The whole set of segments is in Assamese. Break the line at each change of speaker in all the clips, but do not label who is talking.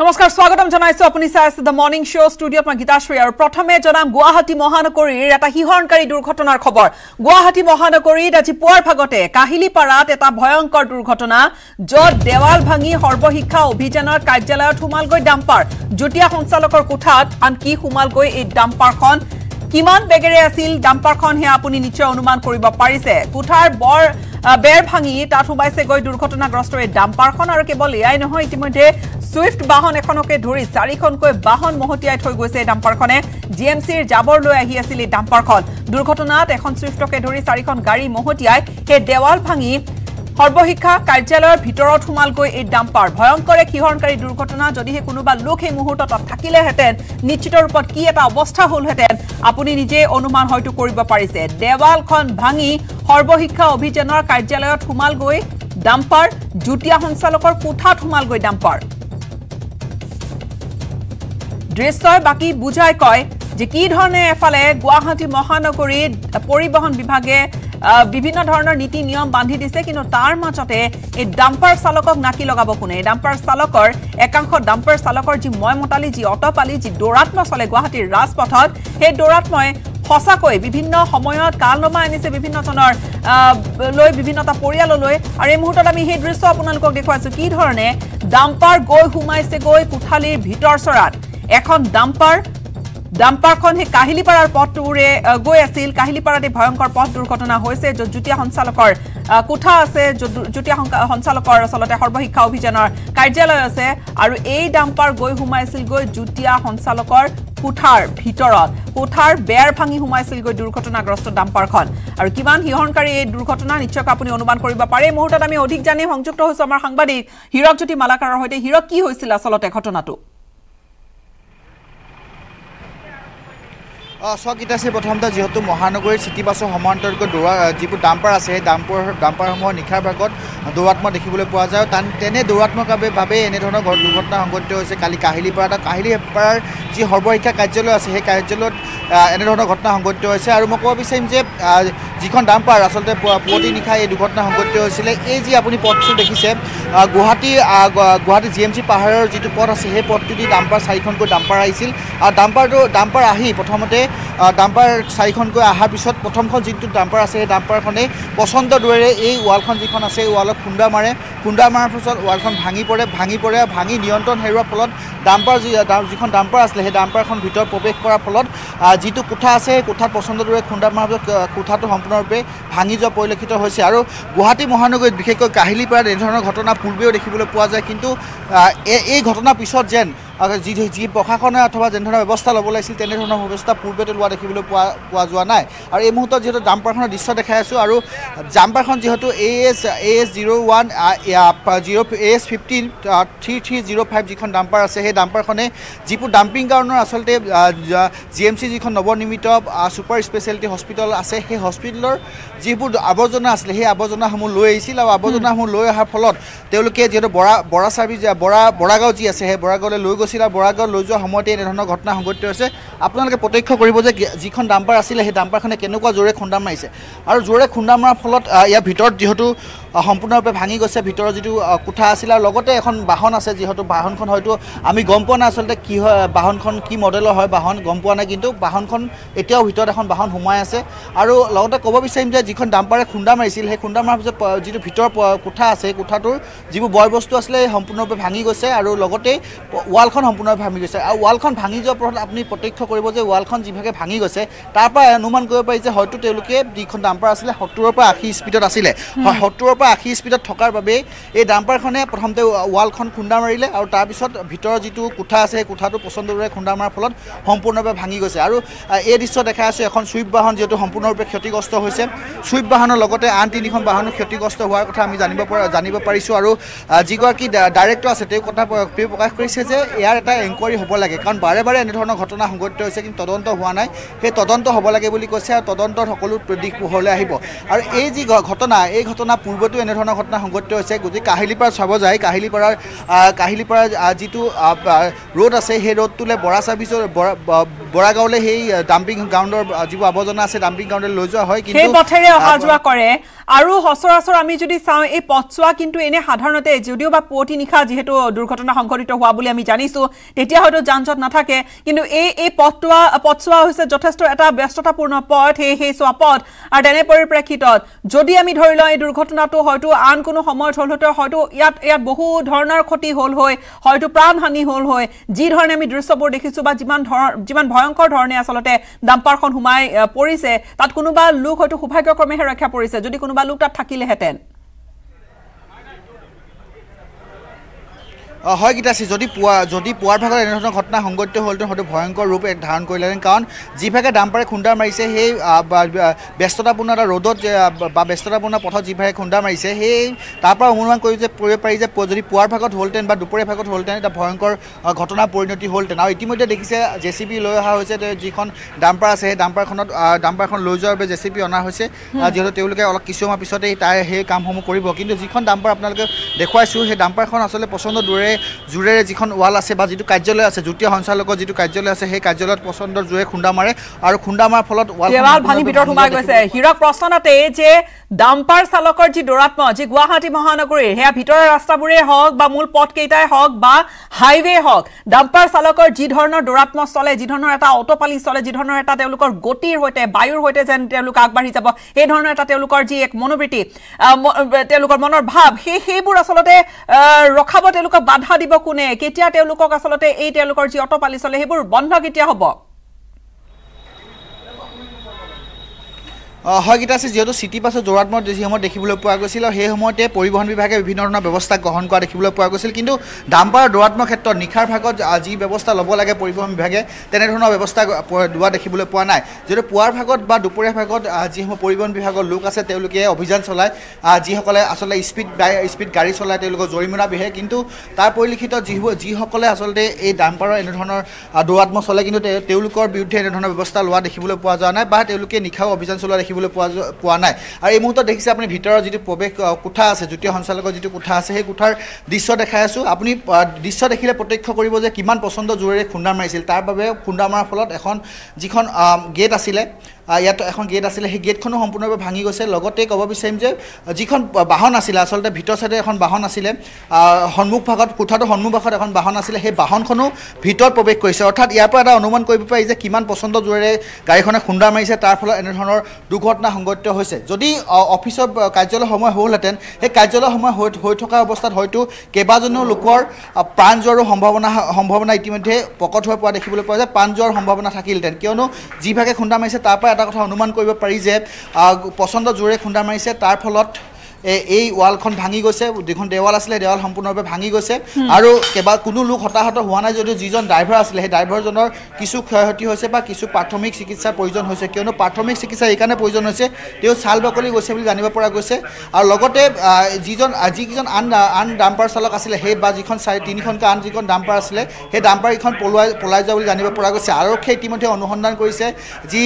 নমস্কাৰ স্বাগতম জনাইছো আপুনি চাই আছে দ্য মৰ্ণিং শ্ব' ষ্টুডিঅ'ত মই গীতাশ্ৰী আৰু প্ৰথমে জনাম গুৱাহাটী মহানগৰীৰ এটা শিহৰণকাৰী দুৰ্ঘটনাৰ খবৰ। গুৱাহাটী মহানগৰীত আজি পুৱাৰ ভাগতে কাহিলীপাৰাত এটা ভয়ংকৰ দুৰ্ঘটনা য'ত দেৱাল ভাঙি সৰ্বশিক্ষা অভিযানৰ কাৰ্যালয়ত সোমালগৈ ডাম্পাৰ। যুটীয়া সঞ্চালকৰ কোঠাত আনকি সোমালগৈ এই ডাম্পাৰখন। কিমান বেগেৰে আছিল ডাম্পাৰখন সেয়া আপুনি নিশ্চয় অনুমান কৰিব পাৰিছে। কোঠাৰ বৰ বেৰ ভাঙি তাত সোমাইছেগৈ দুৰ্ঘটনাগ্ৰস্ত এই ডাম্পাৰখন আৰু কেৱল এয়াই নহয় ইতিমধ্যে ছুইফ্ট বাহন এখনকে ধৰি চাৰিখনকৈ বাহন মহতিয়াই থৈ গৈছে ডাম্পাৰখনে। জি এম চিৰ জাবৰ লৈ আহি আছিল এই ডাম্পাৰখন দুৰ্ঘটনাত এখন ছুইফ্টকে ধৰি চাৰিখন গাড়ী মহতিয়াই সেই দেৱাল ভাঙি সৰ্বশিক্ষা কাৰ্যালয়ৰ ভিতৰত সোমালগৈ এই ডাম্পাৰ। ভয়ংকৰ এক শিহৰণকাৰী দুৰ্ঘটনা যদিহে কোনোবা লোক সেই মুহূৰ্তত তাত থাকিলেহেঁতেন নিশ্চিত ৰূপত কি এটা অৱস্থা হ'লহেঁতেন আপুনি নিজে অনুমান হয়তো কৰিব পাৰিছে। দেৱালখন ভাঙি সৰ্বশিক্ষা অভিযানৰ কাৰ্যালয়ত সোমালগৈ ডাম্পাৰ যুটীয়া সঞ্চালকৰ কোঠাত সোমালগৈ ডাম্পাৰ। দৃশ্যই বাকী বুজাই কয় যে কি ধৰণে এফালে গুৱাহাটী মহানগৰীত পৰিবহণ বিভাগে বিভিন্ন ধৰণৰ নীতি নিয়ম বান্ধি দিছে কিন্তু তাৰ মাজতে এই ডাম্পাৰ চালকক নাকি লগাব কোনে? ডাম্পাৰ চালকৰ একাংশ ডাম্পাৰ চালকৰ যি মই মতালি যি অটপালি যি দৌৰাত্ম চলে গুৱাহাটীৰ ৰাজপথত সেই দৌৰাত্মই সঁচাকৈ বিভিন্ন সময়ত কাল নমাই আনিছে বিভিন্নজনৰ লৈ বিভিন্নটা পৰিয়াললৈ। আৰু এই মুহূৰ্তত আমি সেই দৃশ্য আপোনালোকক দেখুৱাইছো। কি ধৰণে ডাম্পাৰ গৈ সোমাইছেগৈ ভিতৰ চৰাত? এখন ডাম্পাৰ ডাম্পাৰখন সেই কাহিলীপাৰাৰ পথটোৰে গৈ আছিল। কাহিলীপাৰাত ভয়ংকৰ পথ দুৰ্ঘটনা হৈছে য'ত যুটীয়া সঞ্চালকৰ কোঠা আছে য'ত যুটীয়া সঞ্চালকৰ আচলতে সৰ্বশিক্ষা অভিযানৰ কাৰ্যালয় আছে। আৰু এই ডাম্পাৰ গৈ সোমাইছিলগৈ যুটীয়া সঞ্চালকৰ কোঠাৰ ভিতৰত। কোঠাৰ বেৰ ভাঙি সোমাইছিলগৈ দুৰ্ঘটনাগ্ৰস্ত ডাম্পাৰখন। আৰু কিমান শিহৰণকাৰী এই দুৰ্ঘটনা নিশ্চয়কৈ আপুনি অনুমান কৰিব পাৰে। এই মুহূৰ্তত আমি অধিক জানি সংযুক্ত হৈছো আমাৰ সাংবাদিক হীৰকজ্যোতি মালাকাৰৰ সৈতে। হীৰক কি হৈছিল আচলতে ঘটনাটো?
চকিত আছে প্ৰথমতে যিহেতু মহানগৰীৰ চিটি বাছৰ সমান্তৰালকৈ দৌৰা যিবোৰ ডাম্পাৰ আছে সেই ডাম্পাৰ ডাম্পাৰসমূহৰ নিশাৰ ভাগত দৌৰাত্মক দেখিবলৈ পোৱা যায়। আৰু তান তেনে দৌৰাত্মকভাৱে বাবে এনেধৰণৰ দুৰ্ঘটনা সংঘটিত হৈছে। কালি কাহিলীপাৰাত আৰু কাহিলীপাৰাৰ যি সৰ্বশিক্ষা কাৰ্যালয় আছে সেই কাৰ্যালয়ত এনেধৰণৰ ঘটনা সংঘটিত হৈছে। আৰু মই ক'ব বিচাৰিম যে যিখন ডাম্পাৰ আচলতে পুৱা- পুৱতি নিশা এই দুৰ্ঘটনা সংঘটিত হৈছিলে এই যি আপুনি পথটো দেখিছে Guwahati Guwahati G M C পাহাৰৰ যিটো পথ আছে সেই পথটো দি ডাম্পাৰ চাৰিখনকৈ ডাম্পাৰ আহিছিল। আৰু ডাম্পাৰটো ডাম্পাৰ আহি প্ৰথমতে ডাম্পাৰ চাৰিখনকৈ অহাৰ পিছত প্ৰথমখন যিটো ডাম্পাৰ আছে সেই ডাম্পাৰখনে পচন্দ দৌৰেৰে এই ৱালখন যিখন আছে এই ৱালত খুন্দা মাৰে। খুন্দা মৰাৰ পিছত ৱালখন ভাঙি পৰে ভাঙি পৰে ভাঙি নিয়ন্ত্ৰণ হেৰুৱাৰ ফলত ডাম্পাৰ যি যিখন ডাম্পাৰ আছিলে সেই ডাম্পাৰখন ভিতৰত প্ৰৱেশ কৰাৰ ফলত যিটো কোঠা আছে সেই কোঠাত পচন্দ দৌৰে খুন্দা মৰাৰ পিছত কোঠাটো সম্পূৰ্ণৰূপে ভাঙি যোৱা পৰিলক্ষিত হৈছে। আৰু গুৱাহাটী মহানগৰীত বিশেষকৈ কাহিলীপাৰাত এনেধৰণৰ ঘটনা পূৰ্বেও দেখিবলৈ পোৱা যায়। কিন্তু এই- ঘটনাৰ পিছত যেন যি যি প্ৰশাসনে অথবা যেনেধৰণৰ ব্যৱস্থা ল'ব লাগিছিল তেনেধৰণৰ ব্যৱস্থা পূৰ্বেতে লোৱা দেখিবলৈ পোৱা পোৱা যোৱা নাই। আৰু এই মুহূৰ্তত যিহেতু ডাম্পাৰখনৰ দৃশ্য দেখাই আছোঁ আৰু ডাম্পাৰখন যিহেতু A S A S zero' one zero' A S fifteen three three zero' five যিখন ডাম্পাৰ আছে সেই ডাম্পাৰখনে যিবোৰ ডাম্পিং গ্ৰাউণ্ডৰ আচলতে জি এম চি যিখন নৱনিৰ্মিত ছুপাৰ স্পেচিয়েলিটি হস্পিটেল আছে সেই হস্পিটেলৰ যিবোৰ আৱৰ্জনা আছিলে সেই আৱৰ্জনাসমূহ লৈ আহিছিল আৰু আৱৰ্জনাসমূহ লৈ অহাৰ ফলত তেওঁলোকে যিহেতু বৰা বৰা চাৰ্ভিচ বৰা বৰাগাঁও যি আছে সেই বৰাগাঁৱলৈ লৈ গৈছিল। আৰু বৰাগাঁও লৈ যোৱাৰ সময়তে এনেধৰণৰ ঘটনা সংঘটিত হৈছে। আপোনালোকে প্ৰত্যক্ষ কৰিব যে যিখন ডাম্পাৰ আছিলে সেই ডাম্পাৰখনে কেনেকুৱা জোৰে খুন্দা মাৰিছে। আৰু জোৰে খুন্দা মৰাৰ ফলত ইয়াৰ ভিতৰত যিহেতু সম্পূৰ্ণৰূপে ভাঙি গৈছে। ভিতৰৰ যিটো কোঠা আছিলে আৰু লগতে এখন বাহন আছে যিহেতু বাহনখন হয়তো আমি গম পোৱা নাই আচলতে কি হয় বাহনখন কি মডেলৰ হয় বাহন গম পোৱা নাই কিন্তু বাহনখন এতিয়াও ভিতৰত এখন বাহন সোমাই আছে। আৰু লগতে ক'ব বিচাৰিম যে যিখন ডাম্পাৰে খুন্দা মাৰিছিল সেই খুন্দা মৰাৰ পিছত যিটো ভিতৰৰ কোঠা আছে কোঠাটোৰ যিবোৰ বয় বস্তু আছিলে সম্পূৰ্ণৰূপে ভাঙি গৈছে আৰু লগতে ৱালখন সম্পূৰ্ণৰূপে ভাঙি গৈছে। আৰু ৱালখন ভাঙি যোৱাৰ ফলত আপুনি প্ৰত্যক্ষ কৰিব যে ৱালখন যিভাগে ভাঙি গৈছে তাৰ পৰা অনুমান কৰিব পাৰি যে হয়তো তেওঁলোকে যিখন ডাম্পাৰ আছিলে সত্তৰৰ পৰা আশী স্পীডত আছিলে। সত্তৰৰ পৰা আশী স্পীডত থকাৰ বাবে এই ডাম্পাৰখনে প্ৰথমতে ৱালখন খুন্দা মাৰিলে আৰু তাৰপিছত ভিতৰৰ যিটো কোঠা আছে সেই কোঠাটো পচন্দৰে খুন্দা মৰাৰ ফলত সম্পূৰ্ণৰূপে ভাঙি গৈছে। আৰু এই দৃশ্য দেখাই আছোঁ এখন চুইফ্ট বাহন যিহেতু সম্পূৰ্ণৰূপে ক্ষতিগ্ৰস্ত হৈছে। চুইফ্ট বাহনৰ লগতে আন তিনিখন বাহনো ক্ষতিগ্ৰস্ত হোৱাৰ কথা আমি জানিব পৰা জানিব পাৰিছোঁ আৰু যিগৰাকী ডাইৰেক্টৰ আছে তেওঁ কথা তেওঁ প্ৰকাশ কৰিছে যে ইয়াৰ এটা এনকুৱাৰী হ'ব লাগে। কাৰণ বাৰে বাৰে এনেধৰণৰ ঘটনা সংঘটিত হৈছে কিন্তু তদন্ত হোৱা নাই। সেই তদন্ত হ'ব লাগে বুলি কৈছে আৰু তদন্তৰ সকলো দিশ পোহৰলৈ আহিব। আৰু এই যি ঘটনা এই ঘটনা পূৰ্বতে দূৰতো এনেধৰণৰ ঘটনা সংঘটিত হৈছে। যদি কাহিলীপাৰা চাব যায়। কাহিলীপাৰাৰ কাহিলীপাৰাৰ যিটো ৰোড আছে সেই ৰোডটোলৈ বৰা চাৰ্ভিচৰ বৰা ব- বৰা গাঁৱলৈ সেই ডাম্পিং গ্ৰাউণ্ডৰ যিবোৰ আৱৰ্জনা আছে ডাম্পিং গ্ৰাউণ্ডলৈ লৈ যোৱা হয়।
সেই পথেৰে অহা যোৱা কৰে। আৰু সচৰাচৰ আমি যদি চাওঁ এই পথছোৱা কিন্তু এনে সাধাৰণতে যদিও বা পুৱতি নিশা যিহেতু দুৰ্ঘটনা সংঘটিত হোৱা বুলি আমি জানিছো তেতিয়া হয়তো যান জঁট নাথাকে। কিন্তু এই এই পথটোৱা পথছোৱা হৈছে যথেষ্ট এটা ব্যস্ততাপূৰ্ণ পথ সেই সেই চোৱা পথ। আৰু তেনে পৰিপ্ৰেক্ষিতত যদি আমি ধৰি লওঁ এই দুৰ্ঘটনাটো হয়তো আন কোনো সময়ত হ'ল হয়তো হয়তো ইয়াত ইয়াত বহু ধৰণৰ ক্ষতি হ'ল হৈ হয়তো প্ৰাণহানি হ'ল হৈ যি ধৰণে আমি দৃশ্যবোৰ দেখিছোঁ বা যিমান ধৰ যিমান ভয়ংকৰ ধৰণে আচলতে ডাম্পাৰখন সোমাই পৰিছে তাত কোনোবা লোক হয়তো সৌভাগ্যক্ৰমেহে ৰক্ষা পৰিছে যদি কোনোবা লোক তাত থাকিলেহেঁতেন।
হয় গীতাশ্ৰী যদি পুৱা যদি পুৱাৰ ভাগত এনেধৰণৰ ঘটনা সংঘটিত হ'লহেঁতেন হয়তো ভয়ংকৰ ৰূপ ধাৰণ কৰিলেহেঁতেন কাৰণ যিভাগে ডাম্পাৰে খুন্দা মাৰিছে সেই ব্যস্ততাপূৰ্ণ এটা ৰ'দত বা ব্যস্ততাপূৰ্ণ পথত যিভাগে খুন্দা মাৰিছে সেই তাৰ পৰা অনুমান কৰি যে কৰিব পাৰি যে যদি পুৱাৰ ভাগত হ'লহেঁতেন বা দুপৰীয়া ভাগত হ'লহেঁতেন এটা ভয়ংকৰ আহ, ঘটনাৰ পৰিণতি হ'লহেঁতেন। আৰু ইতিমধ্যে দেখিছে জে চি বি লৈ অহা হৈছে যিখন ডাম্পাৰ আছে সেই ডাম্পাৰখনত ডাম্পাৰখন লৈ যোৱাৰ বাবে জে চি বি অনা হৈছে। যিহেতু তেওঁলোকে অলপ কিছু সময় পিছতেই তাৰ সেই কামসমূহ কৰিব। কিন্তু যিখন ডাম্পাৰ আপোনালোকে দেখুৱাইছোঁ সেই ডাম্পাৰখন আচলতে পচন্দ দূৰে জোৰেৰে যিখন ৱাল আছে বা যিটো কাৰ্যালয় আছে যুটীয়া সঞ্চালকৰ যিটো কাৰ্যালয় আছে সেই কাৰ্যালয়ত পচন্দৰ জোৰে খুন্দা মাৰে আৰু খুন্দা মৰাৰ ফলত ৱালখন
দেৱাল ভাঙি
সম্পূৰ্ণৰূপে
ভিতৰত সোমাই
ভাঙি
গৈছে।
যোৱা
হীৰক প্ৰশ্নতে যে ডাম্পাৰ চালকৰ যি দৌৰাত্ম যি গুৱাহাটী মহানগৰীৰ সেয়া ভিতৰৰ ৰাস্তাবোৰেই হওক বা মূল পথকেইটাই হওক বা হাইৱে হওক ডাম্পাৰ চালকৰ যি ধৰণৰ দৌৰাত্ম চলে যি ধৰণৰ এটা অটপালি চলে যি ধৰণৰ এটা তেওঁলোকৰ গতিৰ সৈতে বায়ুৰ সৈতে যেন তেওঁলোক আগবাঢ়ি যাব সেই ধৰণৰ এটা তেওঁলোকৰ যি এক মনোবৃত্তি তেওঁলোকৰ মনৰ ভাৱ সেই সেইবোৰ আচলতে ৰখাব তেওঁলোকক বাধা দিব কোনে? কেতিয়া তেওঁলোকক আচলতে এই তেওঁলোকৰ যি অটপালি চলে সেইবোৰ বন্ধ কেতিয়া হ'ব?
হয় গীতাশ্ৰী যিহেতু চিটি বাছত যোৰাত্মক যি সময়ত দেখিবলৈ পোৱা গৈছিল আৰু সেই সময়তে পৰিবহণ বিভাগে বিভিন্ন ধৰণৰ ব্যৱস্থা গ্ৰহণ কৰা দেখিবলৈ পোৱা গৈছিল। কিন্তু ডাম্পাৰ দৌৰাত্মক ক্ষেত্ৰত নিশাৰ ভাগত যি ব্যৱস্থা ল'ব লাগে পৰিবহণ বিভাগে তেনেধৰণৰ ব্যৱস্থা লোৱা দেখিবলৈ পোৱা নাই। যিহেতু পুৱাৰ ভাগত বা দুপৰীয়া ভাগত যিসমূহ পৰিবহণ বিভাগৰ লোক আছে তেওঁলোকে অভিযান চলায়। যিসকলে আচলতে স্পীড স্পীড গাড়ী চলায় তেওঁলোকক জৰিমনা বিহে। কিন্তু তাৰ পৰিলক্ষিত যিবোৰ যিসকলে আচলতে এই ডাম্পাৰৰ এনেধৰণৰ দৌৰাত্ম চলে কিন্তু তেওঁ- তেওঁলোকৰ বিৰুদ্ধে এনেধৰণৰ ব্যৱস্থা লোৱা দেখিবলৈ পোৱা যোৱা নাই বা তেওঁলোকে নিশাও অভিযান চলোৱা দেখিবলৈ পোৱা পোৱা নাই। আৰু এই মুহূৰ্তত দেখিছে আপুনি ভিতৰৰ যিটো প্ৰৱেশ কোঠা আছে যুটীয় সঞ্চালকৰ যিটো কোঠা আছে সেই কোঠাৰ দৃশ্য দেখাই আছোঁ। আপুনি দৃশ্য দেখিলে প্ৰত্যক্ষ কৰিব যে কিমান পচন্দ জোৰেৰে খুন্দা মাৰিছিল। তাৰ বাবে খুন্দা মৰাৰ ফলত এখন যিখন গেট আছিলে ইয়াত এখন গেট আছিলে সেই গেটখনো সম্পূৰ্ণৰূপে ভাঙি গৈছে। লগতে ক'ব বিচাৰিম যে যিখন বাহন আছিলে আচলতে ভিতৰ চাইডে এখন বাহন আছিলে সন্মুখ ভাগত কোঠাটোৰ সন্মুখ ভাগত এখন বাহন আছিলে সেই বাহনখনো ভিতৰত প্ৰৱেশ কৰিছে। অৰ্থাৎ ইয়াৰ পৰা এটা অনুমান কৰিব পাৰি যে কিমান পচন্দ জোৰেৰে গাড়ীখনে খুন্দা মাৰিছে তাৰ ফলত এনেধৰণৰ দুৰ্ঘটনা সংঘটিত হৈছে। যদি অফিচৰ কাৰ্যালয় সময় হ'লহেঁতেন সেই কাৰ্যালয় সময় হৈ হৈ থকা অৱস্থাত হয়তো কেইবাজনো লোকৰ প্ৰাণ যোৱাৰো সম্ভাৱনা সম্ভাৱনা ইতিমধ্যে প্ৰকট হৈ পোৱা দেখিবলৈ পোৱা যায়। প্ৰাণ যোৱাৰ সম্ভাৱনা থাকিলহেঁতেন। কিয়নো যিভাগে খুন্দা মাৰিছে তাৰ পৰা এটা কথা অনুমান কৰিব পাৰি যে পচন্দ জোৰে খুন্দা মাৰিছে তাৰ ফলত এই ৱালখন ভাঙি গৈছে যিখন দেৱাল আছিলে দেৱাল সম্পূৰ্ণৰূপে ভাঙি গৈছে। আৰু কেইবা কোনো লোক হতাহত হোৱা নাই যদিও যিজন ড্ৰাইভাৰ আছিলে সেই ড্ৰাইভাৰজনৰ কিছু ক্ষয় ক্ষতি হৈছে বা কিছু প্ৰাথমিক চিকিৎসাৰ প্ৰয়োজন হৈছে। কিয়নো প্ৰাথমিক চিকিৎসা এইকাৰণে প্ৰয়োজন হৈছে তেওঁ ছাল বাকলি গৈছে বুলি জানিব পৰা গৈছে। আৰু লগতে যিজন যিকেইজন আন আন ডাম্পাৰ চালক আছিলে সেই বা যিখন চাৰি তিনিখনকৈ আন যিখন ডাম্পাৰ আছিলে সেই ডাম্পাৰকেইখন পলুৱাই পলাই যোৱা বুলি জানিব পৰা গৈছে। আৰক্ষীয়ে ইতিমধ্যে অনুসন্ধান কৰিছে যি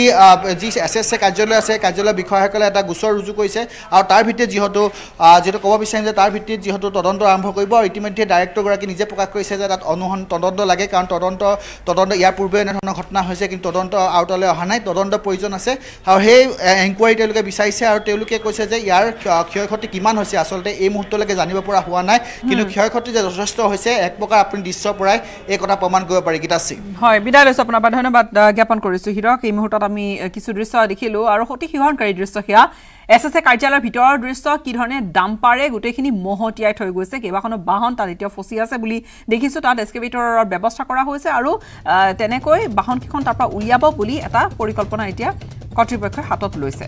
যি এছ এছ এ কাৰ্যালয় আছে কাৰ্যালয়ৰ বিষয়াসকলে এটা গোচৰ ৰুজু কৰিছে। আৰু তাৰ ভিত্তিত যিহেতু যিহেতু ক'ব বিচাৰিম যে তাৰ ভিত্তিত যিহেতু তদন্ত আৰম্ভ কৰিব আৰু ইতিমধ্যে ডাইৰেক্টৰগৰাকী নিজে প্ৰকাশ কৰিছে যে তাত অনুসন তদন্ত লাগে কাৰণ তদন্ত তদন্ত ইয়াৰ পূৰ্বে এনেধৰণৰ ঘটনা হৈছে কিন্তু তদন্ত আওতালৈ অহা নাই তদন্ত প্ৰয়োজন আছে। আৰু সেই এনকুৱাৰী তেওঁলোকে বিচাৰিছে আৰু তেওঁলোকে কৈছে যে ইয়াৰ ক্ষ- ক্ষয় ক্ষতি কিমান হৈছে আচলতে এই মুহূৰ্তলৈকে জানিব পৰা হোৱা নাই কিন্তু ক্ষয় ক্ষতি যে যথেষ্ট হৈছে এক প্ৰকাৰ আপুনি দৃশ্যৰ পৰাই এই কথা প্ৰমাণ কৰিব পাৰি গীতাশ্ৰী
হয় বিদায় লৈছোঁ আপোনাৰ পৰা ধন্যবাদ জ্ঞাপন কৰিছোঁ হীৰক। এই মুহূৰ্তত আমি কিছু দৃশ্য দেখিলোঁ আৰু অতি শিহৰণকাৰী দৃশ্য সেয়া। এছ এছ এ কাৰ্যালয়ৰ ভিতৰৰ দৃশ্য কি ধৰণে ডাম্পাৰে গোটেইখিনি মহতিয়াই থৈ গৈছে কেইবাখনো বাহন তাত এতিয়া ফচি আছে বুলি দেখিছোঁ। তাত এক্সকেভেটৰৰ ব্যৱস্থা কৰা হৈছে আৰু তেনেকৈ বাহনকেইখন তাৰ পৰা উলিয়াব বুলি এটা পৰিকল্পনা এতিয়া কৰ্তৃপক্ষই হাতত লৈছে।